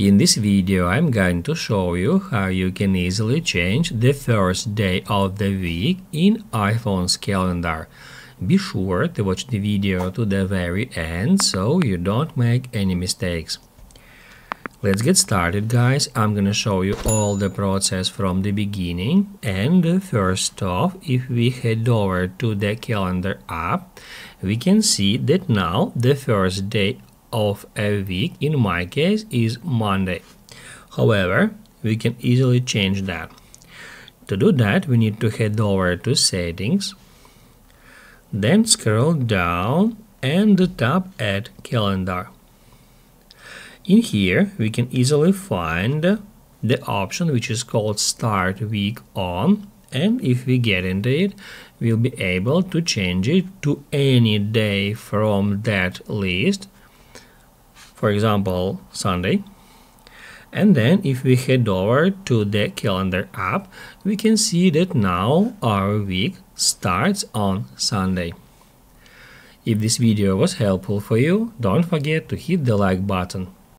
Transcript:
In this video I'm going to show you how you can easily change the first day of the week in iPhone's calendar. Be sure to watch the video to the very end so you don't make any mistakes. Let's get started guys, I'm gonna show you all the process from the beginning and first off if we head over to the calendar app we can see that now the first day of a week in my case is Monday. However, we can easily change that. To do that, we need to head over to settings, then scroll down and tap add calendar. In here, we can easily find the option which is called start week on and if we get into it we'll be able to change it to any day from that list for example Sunday and then if we head over to the calendar app we can see that now our week starts on Sunday. If this video was helpful for you, don't forget to hit the like button.